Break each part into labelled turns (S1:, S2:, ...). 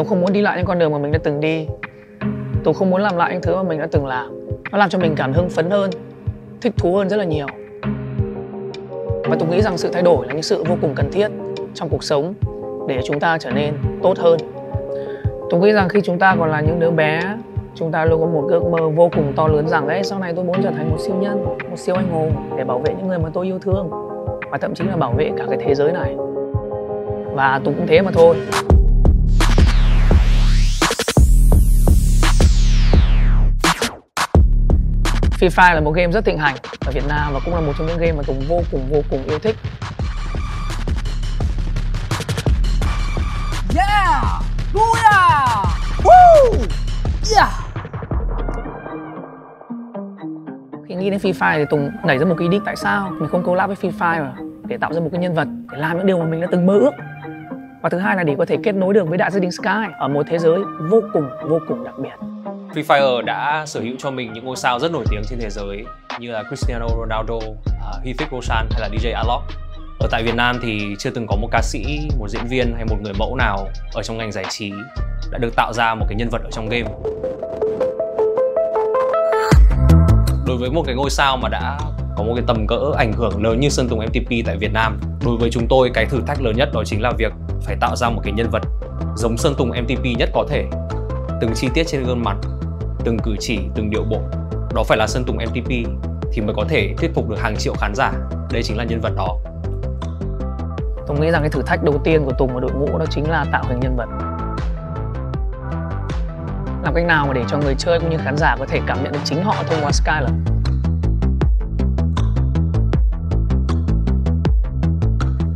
S1: Tùng không muốn đi lại những con đường mà mình đã từng đi. Tùng không muốn làm lại những thứ mà mình đã từng làm. Nó làm cho mình cảm hứng phấn hơn, Thích thú hơn rất là nhiều. Và Tùng nghĩ rằng sự thay đổi là những sự vô cùng cần thiết trong cuộc sống Để chúng ta trở nên tốt hơn. Tùng nghĩ rằng khi chúng ta còn là những đứa bé, chúng ta luôn có một ước mơ vô cùng to lớn rằng ấy sau này tôi muốn trở thành một siêu nhân, một siêu anh hùng để bảo vệ những người mà tôi yêu thương, và thậm chí là bảo vệ cả cái thế giới này. Và tôi cũng thế mà thôi. Free Fire là một game rất thịnh hành ở Việt Nam và cũng là một trong những game mà Tùng vô cùng vô cùng yêu thích.
S2: Yeah! Booyah! Woo! Yeah!
S1: Khi nghĩ đến Free Fire thì Tùng nảy ra một cái ý định tại sao mình không collab với Free Fire mà để tạo ra một cái nhân vật để làm những điều mà mình đã từng mơ ước. Và thứ hai là để có thể kết nối được với đại gia đình Sky ở một thế giới vô cùng vô cùng đặc biệt.
S3: Free Fire đã sở hữu cho mình những ngôi sao rất nổi tiếng trên thế giới như là Cristiano Ronaldo, uh, Roshan hay là DJ Alok. Ở tại Việt Nam thì chưa từng có một ca sĩ, một diễn viên hay một người mẫu nào ở trong ngành giải trí đã được tạo ra một cái nhân vật ở trong game. Đối với một cái ngôi sao mà đã có một cái tầm cỡ ảnh hưởng lớn như Sơn Tùng MTP tại Việt Nam, đối với chúng tôi cái thử thách lớn nhất đó chính là việc phải tạo ra một cái nhân vật giống Sơn Tùng MTP nhất có thể. Từng chi tiết trên gương mặt, từng cử chỉ, từng điệu bộ. Đó phải là Sơn Tùng MTP thì mới có thể thuyết phục được hàng triệu khán giả. Đây chính là nhân vật đó.
S1: Tùng nghĩ rằng cái thử thách đầu tiên của Tùng và đội ngũ đó chính là tạo hình nhân vật. Làm cách nào mà để cho người chơi cũng như khán giả có thể cảm nhận được chính họ thông qua Skyler.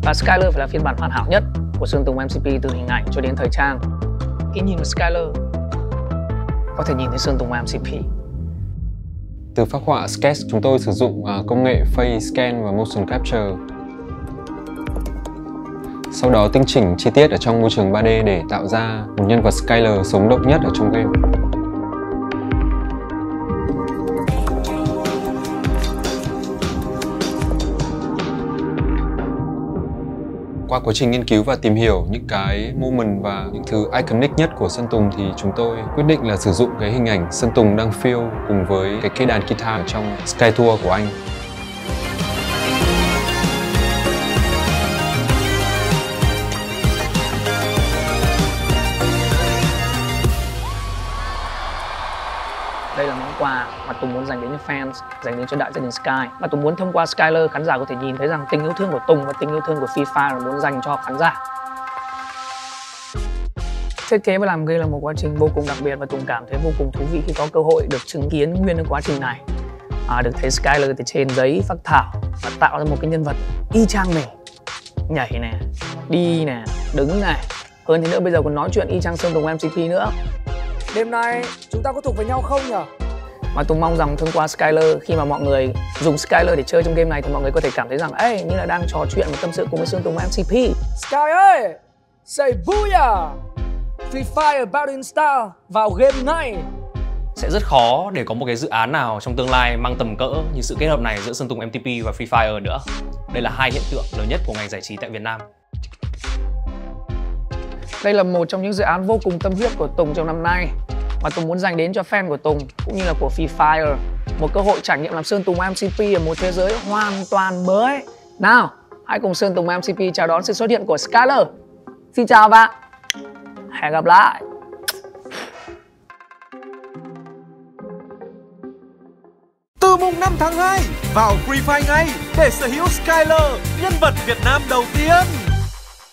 S1: Và Skyler phải là phiên bản hoàn hảo nhất của Sơn Tùng MCP từ hình ảnh cho đến thời trang. Khi nhìn vào Skyler, có thể nhìn thấy Sơn Tùng MCP.
S4: Từ phác họa sketch, chúng tôi sử dụng à, công nghệ face scan và motion capture. Sau đó tinh chỉnh chi tiết ở trong môi trường 3D để tạo ra một nhân vật Skyler sống động nhất ở trong game. Qua quá trình nghiên cứu và tìm hiểu những cái moment và những thứ iconic nhất của Sơn Tùng thì chúng tôi quyết định là sử dụng cái hình ảnh Sơn Tùng đang phiêu cùng với cái cây đàn guitar trong Sky Tour của anh.
S1: Đây quà mà Tùng muốn dành đến cho fans, dành đến cho đại gia đình Sky. Và Tùng muốn thông qua Skyler khán giả có thể nhìn thấy rằng tình yêu thương của Tùng và tình yêu thương của FIFA Fire là muốn dành cho khán giả. Thiết kế và làm game là một quá trình vô cùng đặc biệt và Tùng cảm thấy vô cùng thú vị khi có cơ hội được chứng kiến nguyên cái quá trình này. À, được thấy Skyler từ trên giấy phác thảo và tạo ra một cái nhân vật y chang mình. Nhảy nè, đi nè, đứng này. Hơn thế nữa bây giờ còn nói chuyện y chang Sơn Tùng MCP nữa.
S2: Đêm nay chúng ta có thuộc với nhau không nhở?
S1: Và Tùng mong rằng thông qua Skyler khi mà mọi người dùng Skyler để chơi trong game này thì mọi người có thể cảm thấy rằng Ê, như là đang trò chuyện và tâm sự cùng với Sơn Tùng MCP
S2: Sky ơi! Say booyah! Free Fire Battle Style vào game ngay!
S3: Sẽ rất khó để có một cái dự án nào trong tương lai mang tầm cỡ như sự kết hợp này giữa Sơn Tùng MTP và Free Fire nữa. Đây là hai hiện tượng lớn nhất của ngành giải trí tại Việt Nam.
S1: Đây là một trong những dự án vô cùng tâm huyết của Tùng trong năm nay mà Tùng muốn dành đến cho fan của Tùng cũng như là của Free Fire một cơ hội trải nghiệm làm Sơn Tùng MCP ở một thế giới hoàn toàn mới. Nào, hãy cùng Sơn Tùng MCP chào đón sự xuất hiện của Skyler. Xin chào bạn. Hẹn gặp lại.
S5: Từ mùng 5 tháng 2 vào Free Fire ngay để sở hữu Skyler, nhân vật Việt Nam đầu tiên.